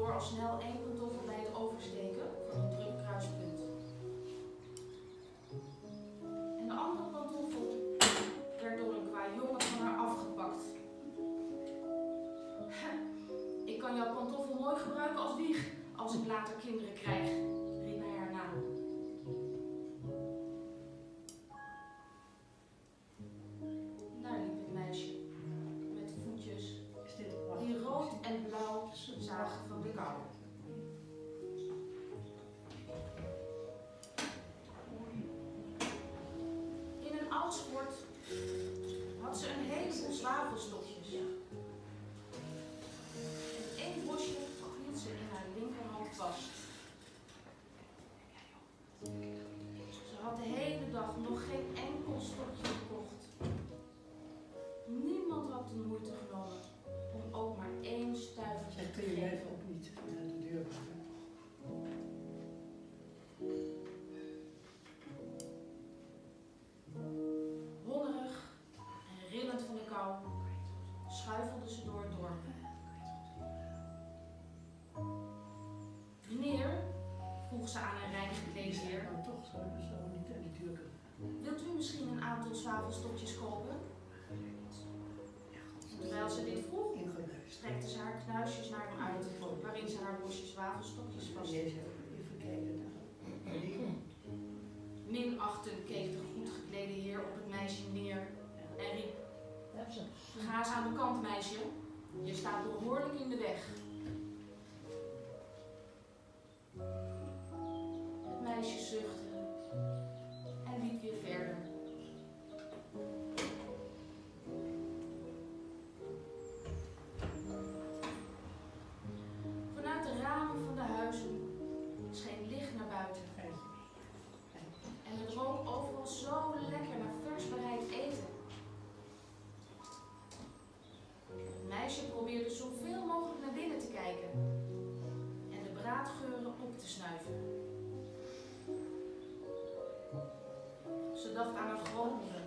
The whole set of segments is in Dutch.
door al snel één pantoffel bij het oversteken. aan een rijk gekleed heer. Toch niet. Wilt u misschien een aantal zwavelstokjes kopen? Terwijl ze dit vroeg, strekte ze haar knuisjes naar hem uit, waarin ze haar bosje zwavelstokjes vasthield. Minachtend keek de goed geklede heer op het meisje neer en riep: Ga eens aan de kant, meisje. Je staat behoorlijk in de weg. meisje probeerde zoveel mogelijk naar binnen te kijken en de braadgeuren op te snuiven. Ze dacht aan haar grootmoeder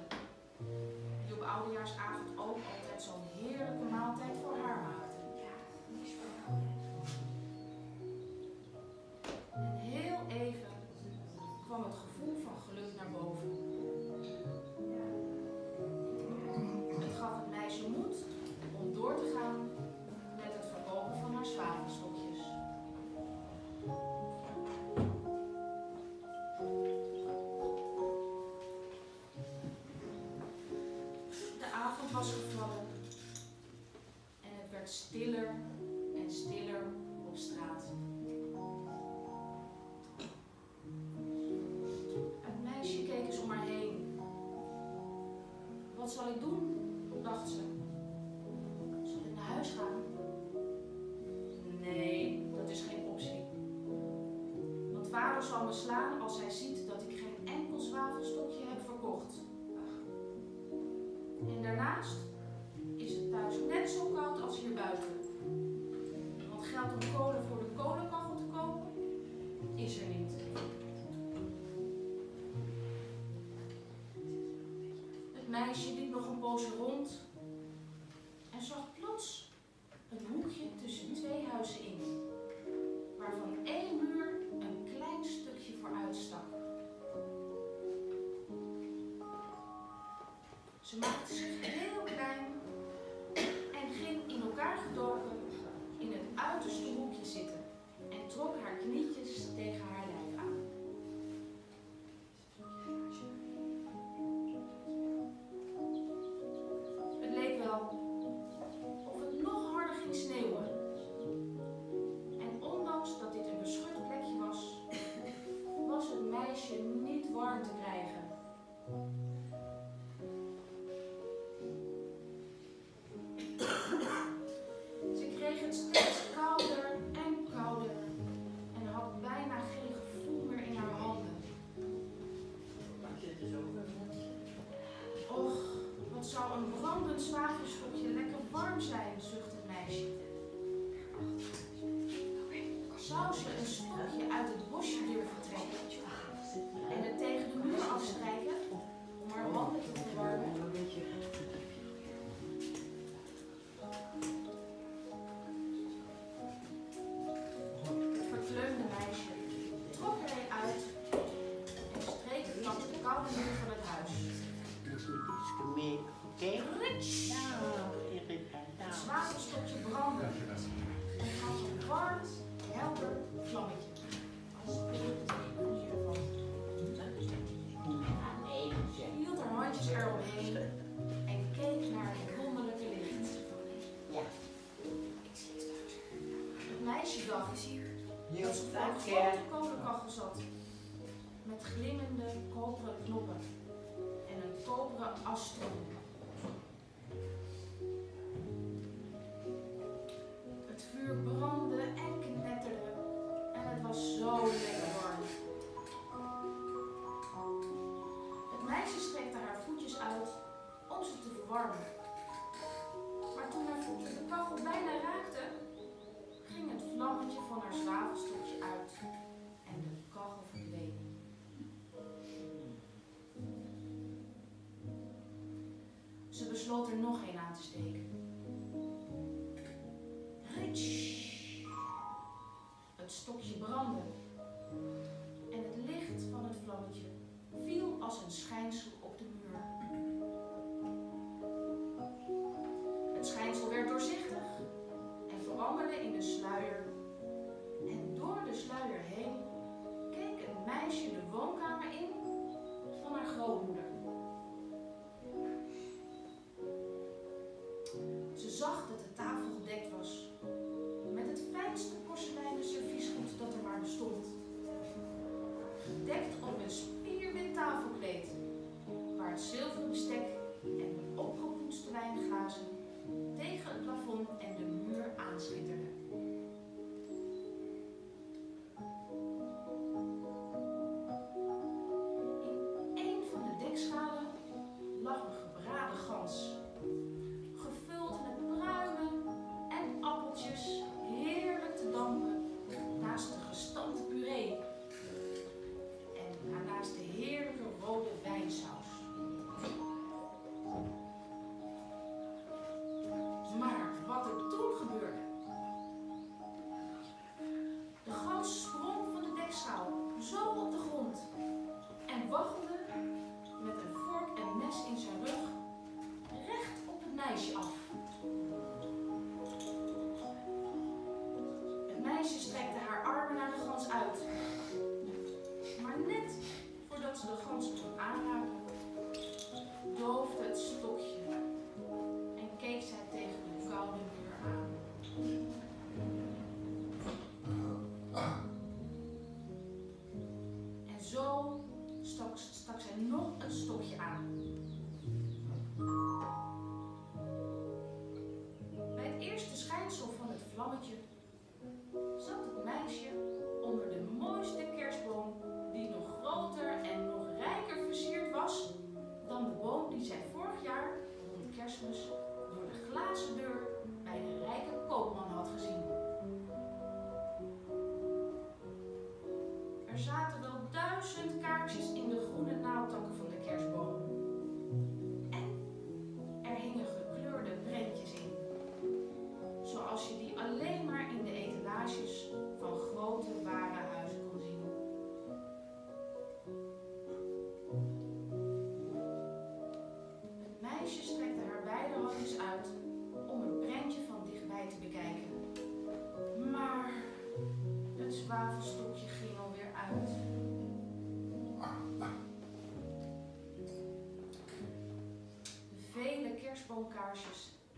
slaan als hij ziet dat ik geen enkel zwavelstokje heb verkocht. En daarnaast is het thuis net zo koud als hier buiten. Want geld om kolen voor de kolenkachel te kopen is er niet. Het meisje liep nog een poosje rond en zag elkaar in het uiterste hoekje zitten en trok haar knietjes tegen haar. helder vlammetje. Als het dus eromheen en keek naar het wonderlijke licht. Ja. Ik zie het thuis. Het meisje dacht dat ze vaak een de zat. Met glimmende koperen knoppen en een koperen astroom. Ze besloot er nog een aan te steken. Ritsch. Het stokje brandde en het licht van het vlammetje viel als een schijnsel op de muur. Het schijnsel werd doorzichtig en veranderde in een sluier. En door de sluier heen keek een meisje de woonkamer dat de tafel gedekt was met het fijnste porseleinen serviesgoed dat er maar bestond. Gedekt op een spierwit tafelkleed, waar het zilveren bestek en de opgepoetste wijnglazen tegen het plafond en de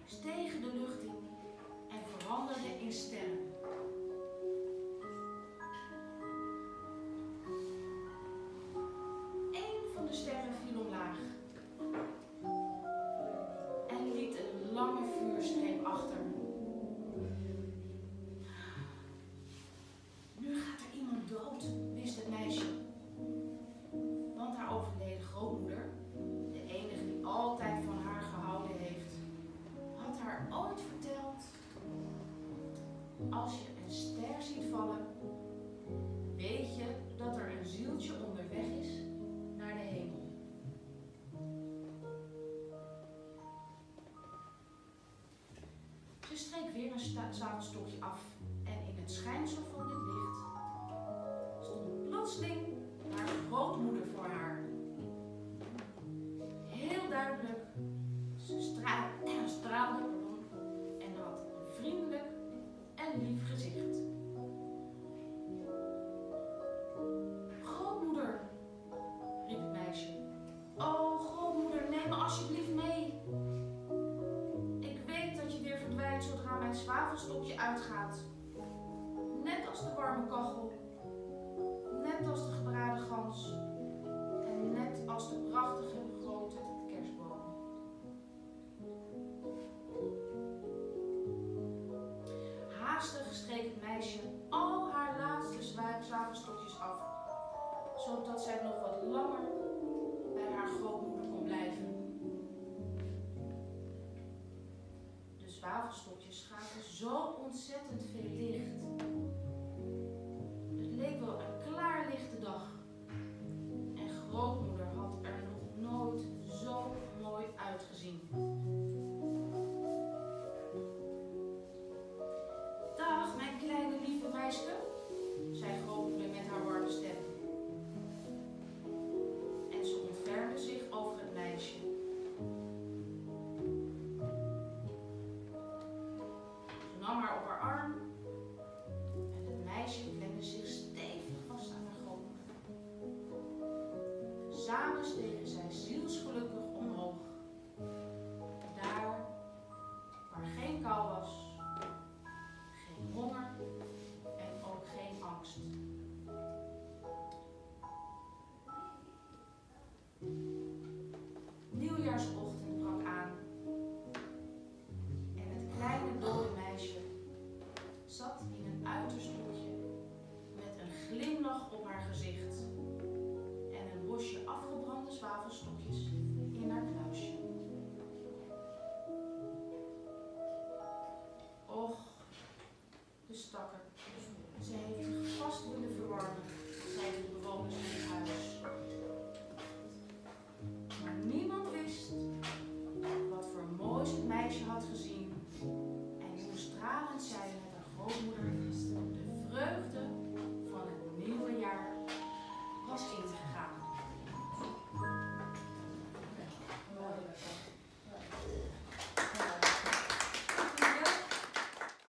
stegen de lucht in en veranderden in sterren. Als je een ster ziet vallen, weet je dat er een zieltje onderweg is naar de hemel. Je streek weer een zaalstokje af en in het schijnsel ontzettend veel licht. Anlaşma you.